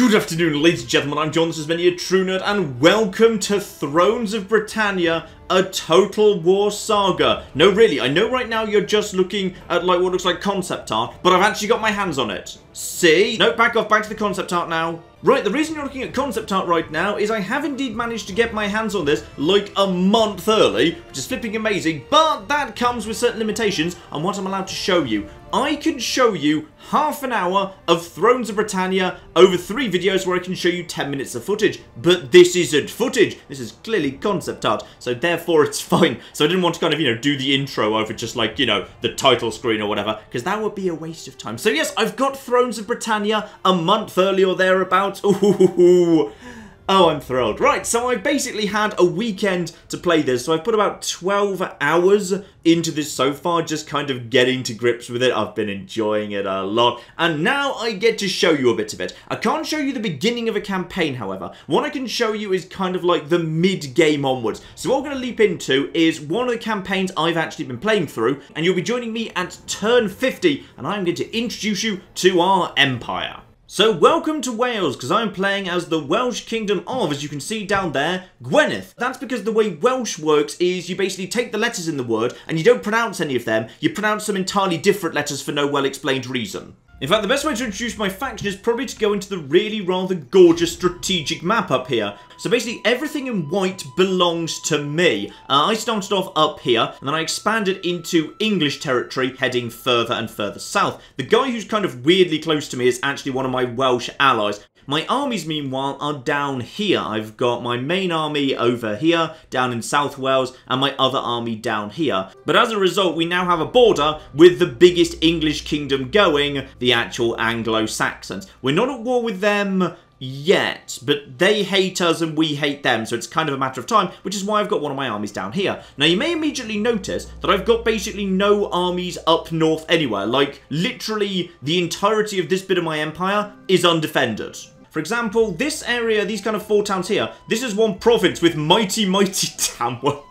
Good afternoon, ladies and gentlemen. I'm John. This is Many a True Nerd, and welcome to Thrones of Britannia, a Total War Saga. No, really, I know right now you're just looking at like what looks like concept art, but I've actually got my hands on it. See? No, back off. Back to the concept art now. Right, the reason you're looking at concept art right now is I have indeed managed to get my hands on this like a month early, which is flipping amazing, but that comes with certain limitations on what I'm allowed to show you. I can show you half an hour of Thrones of Britannia over three videos where I can show you 10 minutes of footage, but this isn't footage. This is clearly concept art, so therefore it's fine. So I didn't want to kind of, you know, do the intro over just like, you know, the title screen or whatever, because that would be a waste of time. So yes, I've got Thrones of Britannia a month early or thereabouts. Ooh, Oh, I'm thrilled. Right, so I basically had a weekend to play this, so I've put about 12 hours into this so far, just kind of getting to grips with it. I've been enjoying it a lot, and now I get to show you a bit of it. I can't show you the beginning of a campaign, however. What I can show you is kind of like the mid-game onwards. So what we're going to leap into is one of the campaigns I've actually been playing through, and you'll be joining me at turn 50, and I'm going to introduce you to our empire. So welcome to Wales, because I'm playing as the Welsh Kingdom of, as you can see down there, Gwynedd. That's because the way Welsh works is you basically take the letters in the word and you don't pronounce any of them, you pronounce some entirely different letters for no well-explained reason. In fact, the best way to introduce my faction is probably to go into the really rather gorgeous strategic map up here. So basically, everything in white belongs to me. Uh, I started off up here, and then I expanded into English territory, heading further and further south. The guy who's kind of weirdly close to me is actually one of my Welsh allies. My armies, meanwhile, are down here. I've got my main army over here, down in South Wales, and my other army down here. But as a result, we now have a border with the biggest English kingdom going, the actual Anglo-Saxons. We're not at war with them yet, but they hate us and we hate them, so it's kind of a matter of time, which is why I've got one of my armies down here. Now, you may immediately notice that I've got basically no armies up north anywhere. Like, literally, the entirety of this bit of my empire is undefended. For example, this area, these kind of four towns here, this is one province with mighty, mighty Tamworth.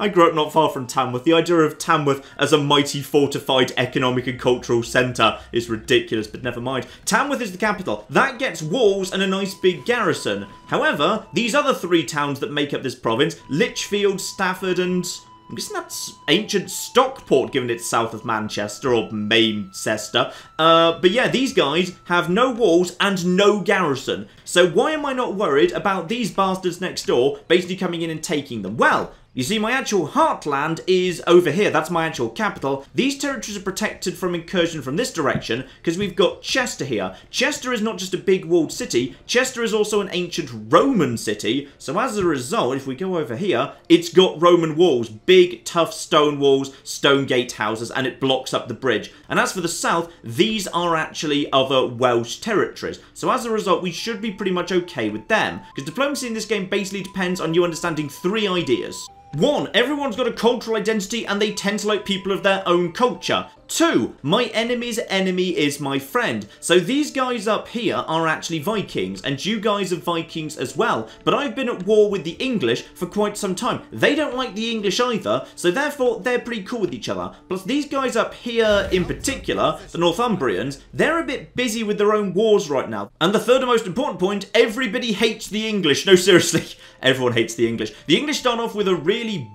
I grew up not far from Tamworth. The idea of Tamworth as a mighty fortified economic and cultural centre is ridiculous, but never mind. Tamworth is the capital. That gets walls and a nice big garrison. However, these other three towns that make up this province, Lichfield, Stafford and I'm guessing that's ancient Stockport, given it's south of Manchester, or Mainchester. Uh, but yeah, these guys have no walls and no garrison. So why am I not worried about these bastards next door basically coming in and taking them? Well, you see, my actual heartland is over here. That's my actual capital. These territories are protected from incursion from this direction because we've got Chester here. Chester is not just a big walled city. Chester is also an ancient Roman city. So as a result, if we go over here, it's got Roman walls. Big, tough stone walls, stone gate houses, and it blocks up the bridge. And as for the south, these are actually other Welsh territories. So as a result, we should be pretty much okay with them. Because diplomacy in this game basically depends on you understanding three ideas. One, everyone's got a cultural identity and they tend to like people of their own culture. Two, my enemy's enemy is my friend. So these guys up here are actually Vikings, and you guys are Vikings as well. But I've been at war with the English for quite some time. They don't like the English either, so therefore they're pretty cool with each other. Plus these guys up here in particular, the Northumbrians, they're a bit busy with their own wars right now. And the third and most important point, everybody hates the English. No, seriously, everyone hates the English. The English start off with a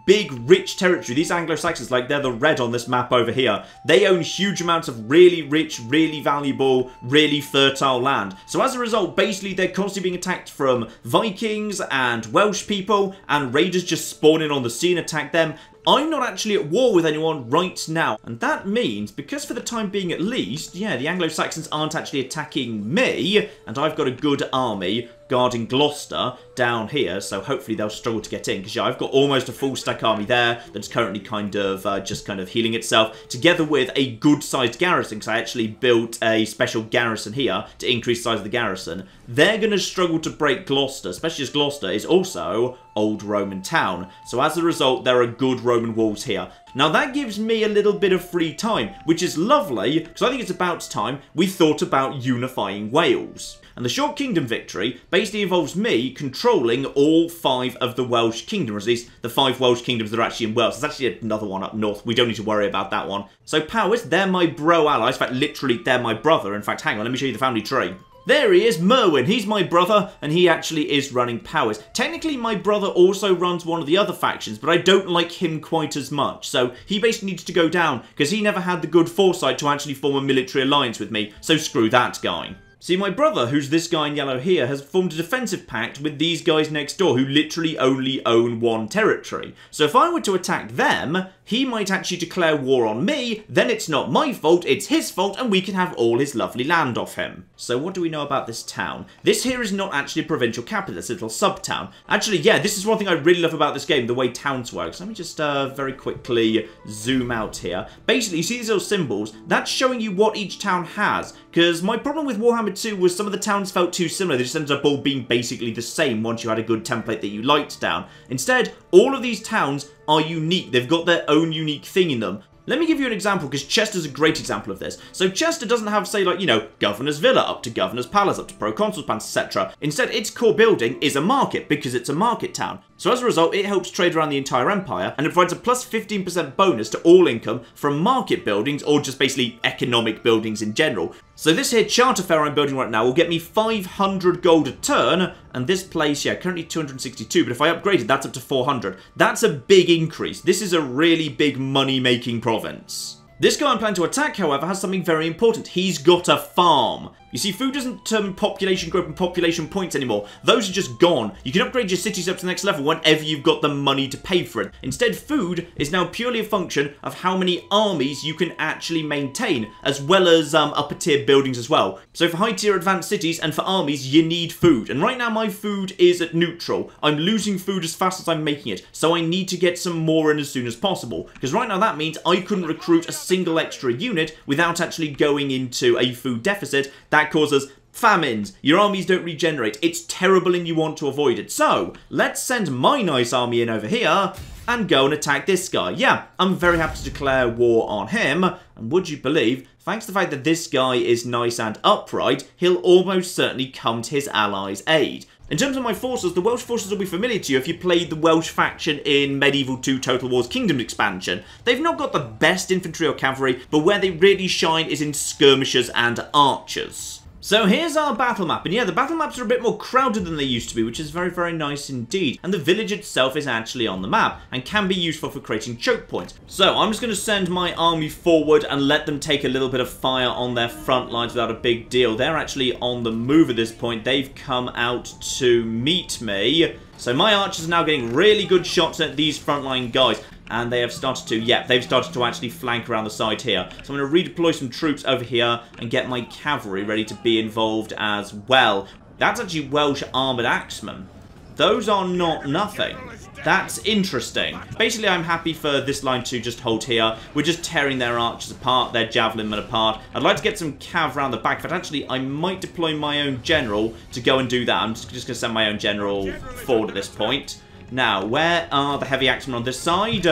big, rich territory. These Anglo-Saxons, like they're the red on this map over here. They own huge amounts of really rich, really valuable, really fertile land. So as a result, basically they're constantly being attacked from Vikings and Welsh people and raiders just spawn in on the scene, attack them. I'm not actually at war with anyone right now. And that means, because for the time being at least, yeah, the Anglo-Saxons aren't actually attacking me, and I've got a good army, guarding Gloucester down here, so hopefully they'll struggle to get in, because yeah, I've got almost a full stack army there that's currently kind of uh, just kind of healing itself, together with a good-sized garrison, because I actually built a special garrison here to increase the size of the garrison. They're going to struggle to break Gloucester, especially as Gloucester is also old Roman town, so as a result there are good Roman walls here. Now that gives me a little bit of free time, which is lovely, because I think it's about time we thought about unifying Wales. And the Short Kingdom victory basically involves me controlling all five of the Welsh kingdoms, at least the five Welsh kingdoms that are actually in Wales. There's actually another one up north. We don't need to worry about that one. So Powys, they're my bro allies. In fact, literally, they're my brother. In fact, hang on, let me show you the family tree. There he is, Merwin. He's my brother, and he actually is running Powys. Technically, my brother also runs one of the other factions, but I don't like him quite as much. So he basically needs to go down, because he never had the good foresight to actually form a military alliance with me. So screw that guy. See, my brother, who's this guy in yellow here, has formed a defensive pact with these guys next door who literally only own one territory. So if I were to attack them, he might actually declare war on me, then it's not my fault, it's his fault, and we can have all his lovely land off him. So what do we know about this town? This here is not actually a provincial capital, it's a little sub-town. Actually, yeah, this is one thing I really love about this game, the way towns work. Let me just uh, very quickly zoom out here. Basically, you see these little symbols? That's showing you what each town has, because my problem with Warhammer 2 was some of the towns felt too similar. They just ended up all being basically the same once you had a good template that you liked down. Instead, all of these towns are unique. They've got their own unique thing in them. Let me give you an example, because Chester's a great example of this. So Chester doesn't have, say, like, you know, Governor's Villa up to Governor's Palace, up to Proconsul's Palace, etc. Instead, its core building is a market, because it's a market town. So as a result, it helps trade around the entire empire, and it provides a plus 15% bonus to all income from market buildings, or just basically economic buildings in general. So this here charter fair I'm building right now will get me 500 gold a turn, and this place, yeah, currently 262, but if I upgrade it, that's up to 400. That's a big increase. This is a really big money-making province. This guy I'm planning to attack, however, has something very important. He's got a farm. You see, food doesn't turn population growth and population points anymore. Those are just gone. You can upgrade your cities up to the next level whenever you've got the money to pay for it. Instead, food is now purely a function of how many armies you can actually maintain, as well as um, upper tier buildings as well. So for high tier advanced cities and for armies, you need food. And right now my food is at neutral. I'm losing food as fast as I'm making it, so I need to get some more in as soon as possible. Because right now that means I couldn't recruit a single extra unit without actually going into a food deficit. That that causes famines. Your armies don't regenerate. It's terrible and you want to avoid it. So, let's send my nice army in over here and go and attack this guy. Yeah, I'm very happy to declare war on him. And would you believe, thanks to the fact that this guy is nice and upright, he'll almost certainly come to his allies' aid. In terms of my forces, the Welsh forces will be familiar to you if you played the Welsh faction in Medieval 2 Total War's Kingdom expansion. They've not got the best infantry or cavalry, but where they really shine is in skirmishers and archers. So here's our battle map, and yeah, the battle maps are a bit more crowded than they used to be, which is very, very nice indeed. And the village itself is actually on the map, and can be useful for creating choke points. So I'm just going to send my army forward and let them take a little bit of fire on their front lines without a big deal. They're actually on the move at this point. They've come out to meet me. So my archers are now getting really good shots at these frontline guys and they have started to, yeah, they've started to actually flank around the side here. So I'm going to redeploy some troops over here and get my cavalry ready to be involved as well. That's actually Welsh Armoured Axemen. Those are not nothing. That's interesting. Basically, I'm happy for this line to just hold here. We're just tearing their archers apart, their javelin apart. I'd like to get some cav around the back, but actually, I might deploy my own general to go and do that. I'm just, just going to send my own general forward at this point. Now, where are the heavy axemen on this side?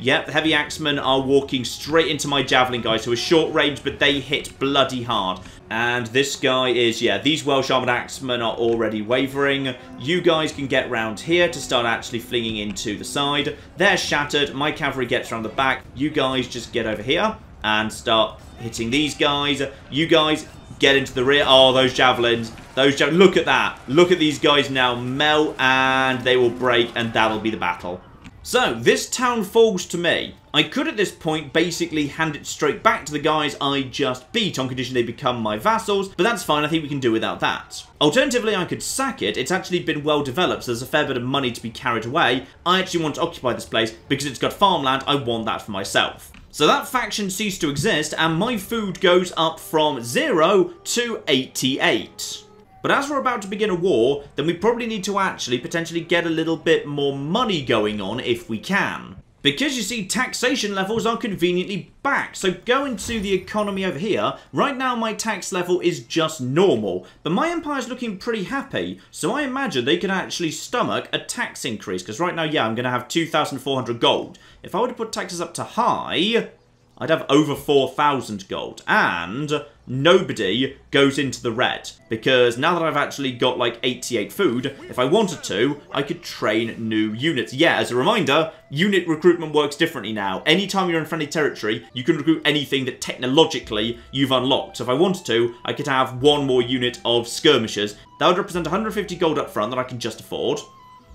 Yep, the heavy axemen are walking straight into my javelin guys who are short range, but they hit bloody hard. And this guy is, yeah, these Welsh Armoured Axemen are already wavering. You guys can get round here to start actually flinging into the side. They're shattered. My cavalry gets around the back. You guys just get over here and start hitting these guys. You guys get into the rear. Oh, those javelins. Those jav Look at that. Look at these guys now melt and they will break and that'll be the battle. So, this town falls to me. I could at this point basically hand it straight back to the guys I just beat on condition they become my vassals, but that's fine, I think we can do without that. Alternatively, I could sack it. It's actually been well developed, so there's a fair bit of money to be carried away. I actually want to occupy this place because it's got farmland, I want that for myself. So that faction ceased to exist, and my food goes up from 0 to 88. But as we're about to begin a war, then we probably need to actually potentially get a little bit more money going on if we can. Because you see, taxation levels are conveniently back. So going to the economy over here, right now my tax level is just normal. But my empire's looking pretty happy. So I imagine they can actually stomach a tax increase. Because right now, yeah, I'm going to have 2,400 gold. If I were to put taxes up to high, I'd have over 4,000 gold. And nobody goes into the red. Because now that I've actually got like 88 food, if I wanted to, I could train new units. Yeah, as a reminder, unit recruitment works differently now. Anytime you're in friendly territory, you can recruit anything that technologically you've unlocked. So if I wanted to, I could have one more unit of skirmishers. That would represent 150 gold up front that I can just afford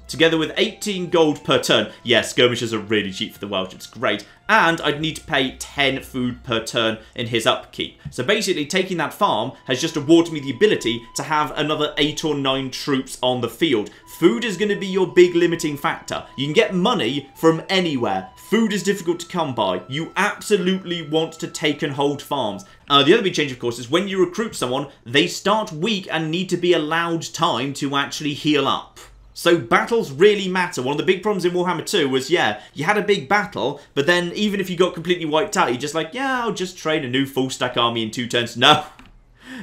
together with 18 gold per turn. Yes, yeah, skirmishers are really cheap for the Welsh, it's great. And I'd need to pay 10 food per turn in his upkeep. So basically, taking that farm has just awarded me the ability to have another 8 or 9 troops on the field. Food is going to be your big limiting factor. You can get money from anywhere. Food is difficult to come by. You absolutely want to take and hold farms. Uh, the other big change, of course, is when you recruit someone, they start weak and need to be allowed time to actually heal up. So battles really matter. One of the big problems in Warhammer 2 was, yeah, you had a big battle, but then even if you got completely wiped out, you're just like, yeah, I'll just train a new full stack army in two turns. No,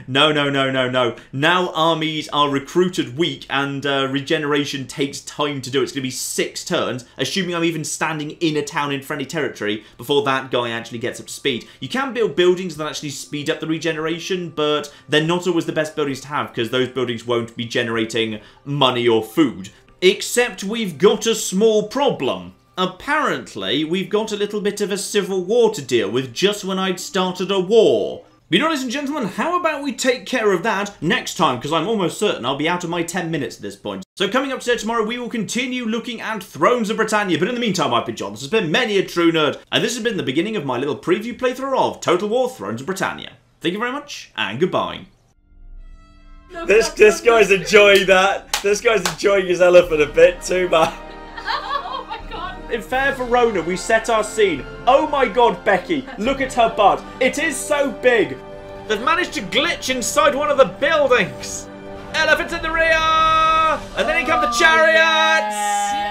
no, no, no, no, no. Now armies are recruited weak and uh, regeneration takes time to do. It's going to be six turns, assuming I'm even standing in a town in friendly territory before that guy actually gets up to speed. You can build buildings that actually speed up the regeneration, but they're not always the best buildings to have because those buildings won't be generating money or food. Except we've got a small problem. Apparently, we've got a little bit of a civil war to deal with just when I'd started a war. But ladies and gentlemen, how about we take care of that next time, because I'm almost certain I'll be out of my 10 minutes at this point. So coming up today tomorrow, we will continue looking at Thrones of Britannia, but in the meantime, I've been John, this has been many a true nerd, and this has been the beginning of my little preview playthrough of Total War Thrones of Britannia. Thank you very much, and goodbye. this this guy's enjoying that. This guy's enjoying his elephant a bit too much. In Fair Verona, we set our scene. Oh my god, Becky, look at her butt. It is so big. They've managed to glitch inside one of the buildings. Elephants in the rear! And then in come the oh, chariots!